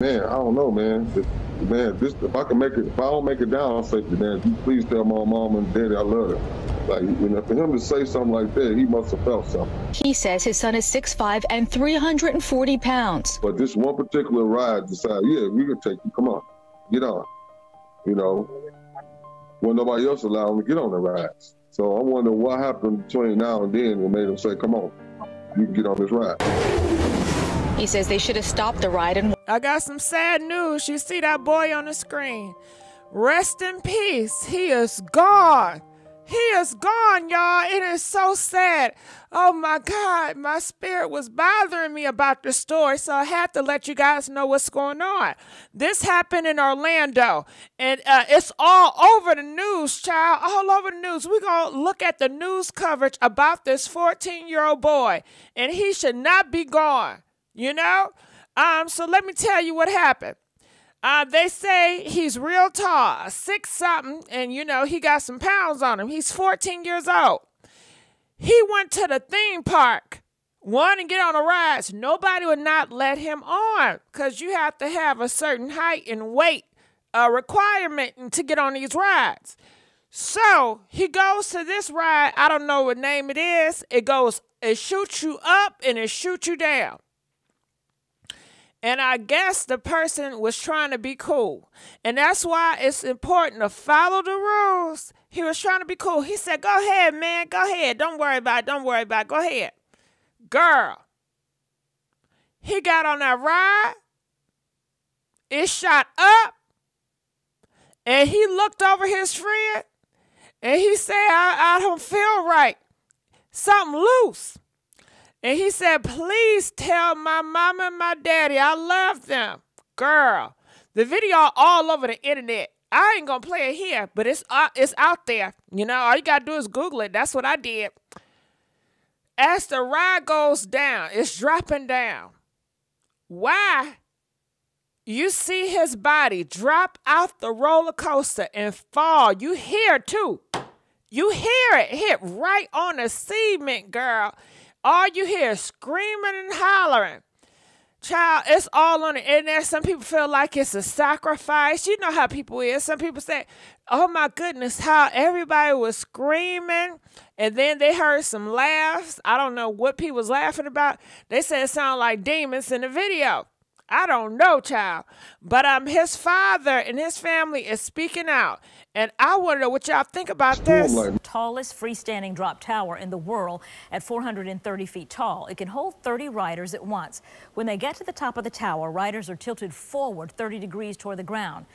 Man, I don't know, man. If, man, this if I can make it, if I don't make it down safely, man, please tell my mom and daddy I love them. Like, you know, for him to say something like that, he must have felt something. He says his son is 6'5 and 340 pounds. But this one particular ride decided, yeah, we can take you. Come on, get on. You know, when nobody else allowed him to get on the rides. So I wonder what happened between now and then that made him say, come on, you can get on this ride. He says they should have stopped the ride and I got some sad news. You see that boy on the screen. Rest in peace. He is gone. He is gone, y'all. It is so sad. Oh my God, my spirit was bothering me about the story, so I had to let you guys know what's going on. This happened in Orlando, and uh, it's all over the news, child, all over the news. We're going to look at the news coverage about this 14 year old boy, and he should not be gone, you know? Um, so let me tell you what happened. Uh, they say he's real tall, six something, and you know, he got some pounds on him. He's 14 years old. He went to the theme park, wanted to get on the rides. Nobody would not let him on because you have to have a certain height and weight uh, requirement to get on these rides. So he goes to this ride. I don't know what name it is. It goes, it shoots you up and it shoots you down. And I guess the person was trying to be cool. And that's why it's important to follow the rules. He was trying to be cool. He said, Go ahead, man. Go ahead. Don't worry about it. Don't worry about it. Go ahead. Girl. He got on that ride. It shot up. And he looked over his friend and he said, I, I don't feel right. Something loose. And he said, Please tell my mom and my daddy I love them. Girl, the video all over the internet. I ain't gonna play it here, but it's uh, it's out there. You know, all you gotta do is Google it. That's what I did. As the ride goes down, it's dropping down. Why? You see his body drop out the roller coaster and fall. You hear too. You hear it hit right on the cement, girl. All you hear screaming and hollering. Child, it's all on the internet. Some people feel like it's a sacrifice. You know how people is. Some people say, oh my goodness, how everybody was screaming. And then they heard some laughs. I don't know what people was laughing about. They said it sounded like demons in the video. I don't know, child. But um, his father and his family is speaking out. And I want to know what y'all think about this. Tallest freestanding drop tower in the world at 430 feet tall. It can hold 30 riders at once. When they get to the top of the tower, riders are tilted forward 30 degrees toward the ground.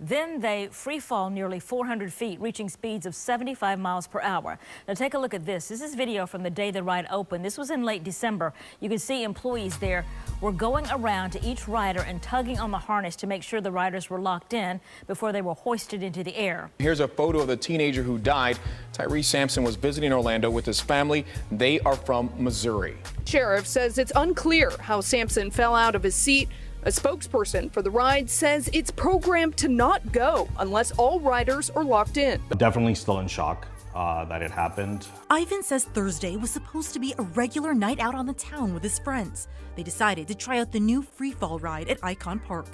Then they free fall nearly 400 feet, reaching speeds of 75 miles per hour. Now take a look at this. This is video from the day the ride opened. This was in late December. You can see employees there were going around to each rider and tugging on the harness to make sure the riders were locked in before they were hoisted into the air. Here's a photo of the teenager who died. Tyree Sampson was visiting Orlando with his family. They are from Missouri. Sheriff says it's unclear how Sampson fell out of his seat. A spokesperson for the ride says it's programmed to not go unless all riders are locked in. Definitely still in shock. Uh, that it happened. Ivan says Thursday was supposed to be a regular night out on the town with his friends. They decided to try out the new free fall ride at Icon Park.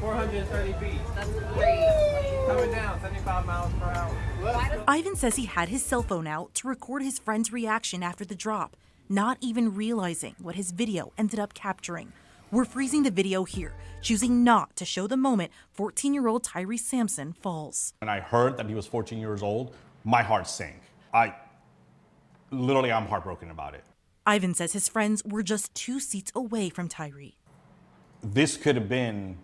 430 feet. That's great. Coming down 75 miles per hour. Ivan says he had his cell phone out to record his friend's reaction after the drop, not even realizing what his video ended up capturing. We're freezing the video here, choosing not to show the moment 14 year old Tyree Sampson falls. When I heard that he was 14 years old, my heart sank. I literally, I'm heartbroken about it. Ivan says his friends were just two seats away from Tyree. This could have been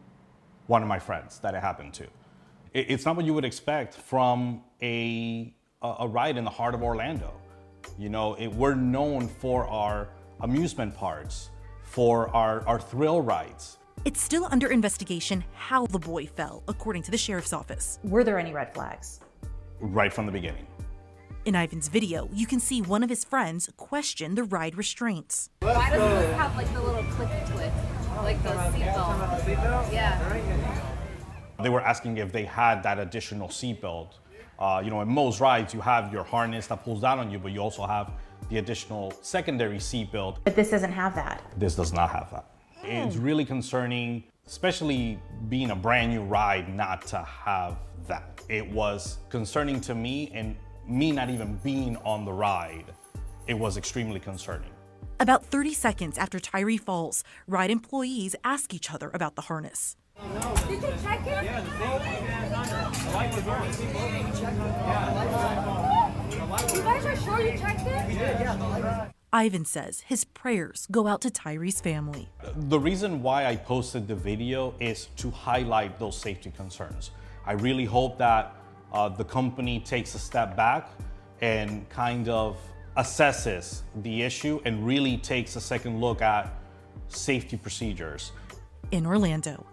one of my friends that it happened to. It's not what you would expect from a, a ride in the heart of Orlando. You know, it, we're known for our amusement parks, for our, our thrill rides. It's still under investigation how the boy fell, according to the sheriff's office. Were there any red flags? Right from the beginning. In Ivan's video, you can see one of his friends question the ride restraints. Why does this have like the little clicky click, like the seatbelt? Yeah. They were asking if they had that additional seatbelt. Uh, you know, in most rides, you have your harness that pulls down on you, but you also have the additional secondary seatbelt. But this doesn't have that. This does not have that. Hmm. It's really concerning especially being a brand new ride, not to have that. It was concerning to me, and me not even being on the ride, it was extremely concerning. About 30 seconds after Tyree falls, ride employees ask each other about the harness. Did you check it? Yeah, the The light was on. You guys are sure you checked it? Ivan says his prayers go out to Tyree's family. The reason why I posted the video is to highlight those safety concerns. I really hope that uh, the company takes a step back and kind of assesses the issue and really takes a second look at safety procedures. In Orlando,